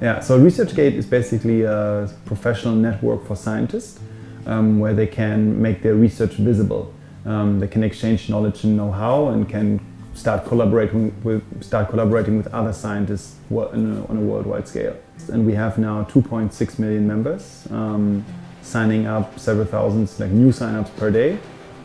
Yeah, so ResearchGate is basically a professional network for scientists um, where they can make their research visible. Um, they can exchange knowledge and know-how and can start collaborating with start collaborating with other scientists on a, worldwide scale. And we have now 2.6 million members, um, signing up several thousands like new signups per day.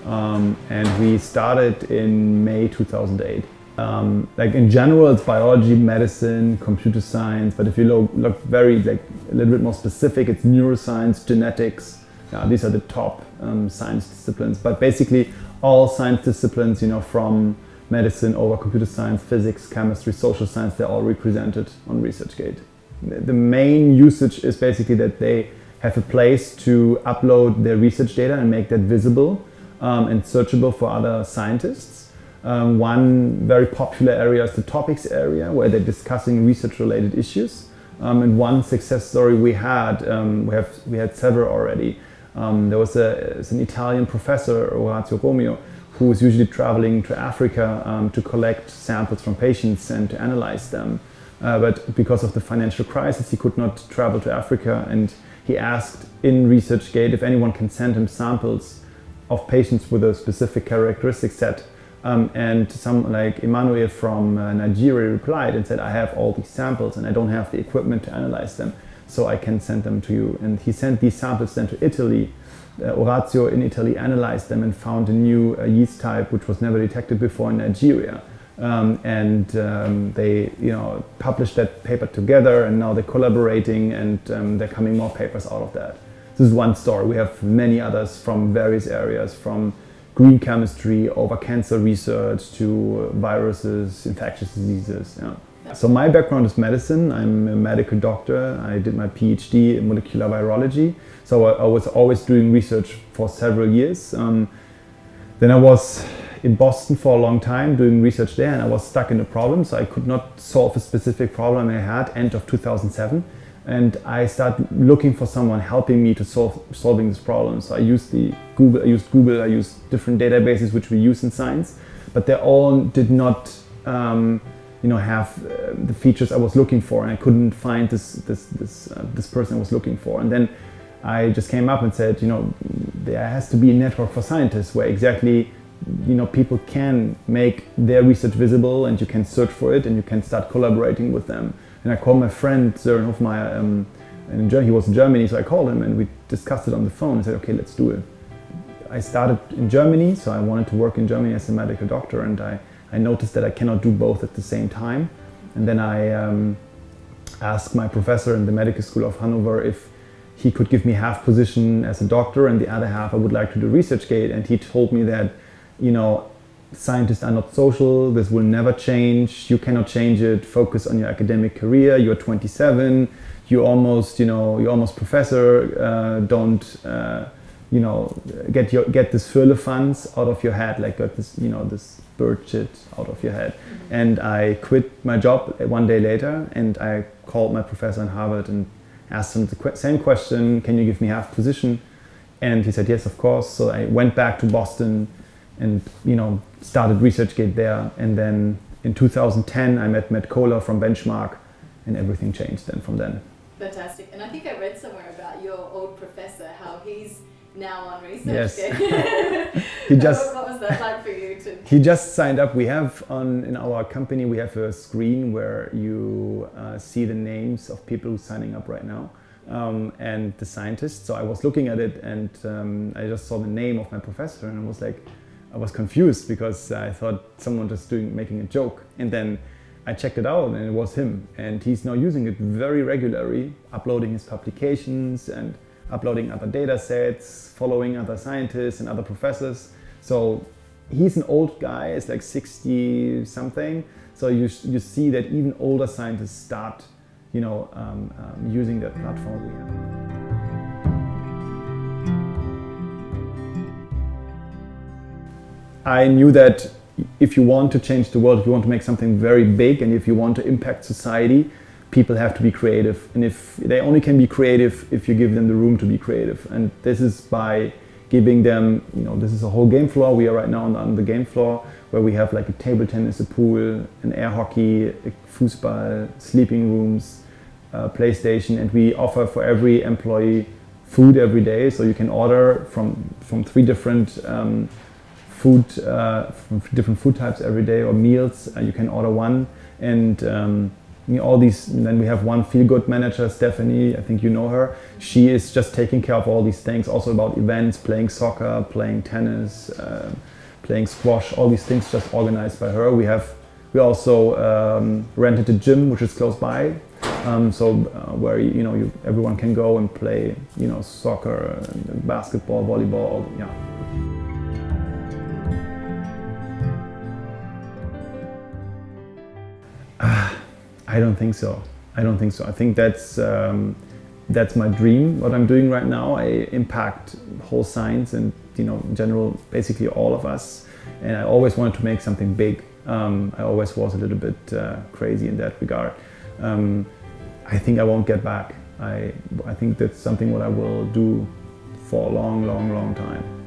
Um, and we started in May 2008. Um, like in general, it's biology, medicine, computer science. But if you look, look very like a little bit more specific, it's neuroscience, genetics. These are the top um, science disciplines. But basically, all science disciplines, you know, from medicine over computer science, physics, chemistry, social science, they're all represented on ResearchGate. The main usage is basically that they have a place to upload their research data and make that visible um, and searchable for other scientists. Um, one very popular area is the topics area where they're discussing research related issues. Um, and one success story we had, um, we, have, we had several already. Um, there was a, an Italian professor, Orazio Romeo, who was usually traveling to Africa um, to collect samples from patients and to analyze them. Uh, but because of the financial crisis, he could not travel to Africa and he asked in ResearchGate if anyone can send him samples of patients with a specific characteristic set. Um, and some like Emmanuel from uh, Nigeria replied and said, I have all these samples and I don't have the equipment to analyze them, so I can send them to you. And he sent these samples then to Italy uh, Orazio in Italy analyzed them and found a new uh, yeast type which was never detected before in Nigeria. Um, and um, they you know published that paper together and now they're collaborating and um, they're coming more papers out of that this is one story we have many others from various areas from green chemistry over cancer research to viruses infectious diseases yeah. so my background is medicine i'm a medical doctor i did my phd in molecular virology so I, I, was always doing research for several years. Um, then I was in Boston for a long time doing research there and I was stuck in a problem. So I could not solve a specific problem I had end of 2007. And I started looking for someone helping me to solve solving this problem. So I used the Google, I used Google, I used different databases which we use in science, but they all did not um, you know have uh, the features I was looking for, and I couldn't find this this this uh, this person I was looking for. And then I just came up and said, you know, there has to be a network for scientists where exactly, you know, people can make their research visible and you can search for it and you can start collaborating with them. And I called my friend Sören Hofmayer, um, he was in Germany, so I called him and we discussed it on the phone and said, okay, let's do it. I started in Germany, so I wanted to work in Germany as a medical doctor and I, I noticed that I cannot do both at the same time. And then I um, asked my professor in the medical school of Hanover if he could give me half position as a doctor and the other half I would like to do research gate. And he told me that, you know, scientists are not social, this will never change, you cannot change it, focus on your academic career, you're 27, you almost, you know, you're almost professor, uh, don't, uh, you know, get your get this funds out of your head, like get this, you know, this bird shit out of your head. And I quit my job one day later and I called my professor in Harvard and asked him the same question, can you give me half position? And he said, yes, of course. So I went back to Boston and, you know, started ResearchGate there. And then in 2010, I met Matt Cohler from Benchmark and everything changed then from then. Fantastic. And I think I read somewhere about your old professor, how he's now on research. Yes. he just. What was that like for you? To... He just signed up. We have on in our company we have a screen where you uh, see the names of people signing up right now. Um, and the scientists. So I was looking at it and um, I just saw the name of my professor and I was like, I was confused because I thought someone was doing making a joke. And then I checked it out and it was him. And he's now using it very regularly, uploading his publications and uploading other data sets, following other scientists and other professors. So he's an old guy, it's like 60 something. So you, you see that even older scientists start, you know, um, um, using that platform I knew that if you want to change the world, if you want to make something very big, and if you want to impact society, people have to be creative. And if they only can be creative if you give them the room to be creative. And this is by giving them you know this is a whole game floor. We are right now on, the game floor where we have like a table tennis a pool an air hockey a foosball sleeping rooms PlayStation, and we offer for every employee food every day. So you can order from from three different um, food uh, different food types every day or meals. Uh, you can order one, and um, all these. Then we have one feel good manager, Stephanie. I think you know her. She is just taking care of all these things, also about events, playing soccer, playing tennis, uh, playing squash. All these things just organized by her. We have we also um, rented a gym which is close by, um, so uh, where you know you, everyone can go and play, you know, soccer, basketball, volleyball, yeah. I don't think so. I don't think so. I think that's um, that's my dream. What I'm doing right now, I impact whole science and you know, general, basically all of us. And I always wanted to make something big. Um, I always was a little bit uh, crazy in that regard. Um, I think I won't get back. I I think that's something what I will do for a long, long, long time.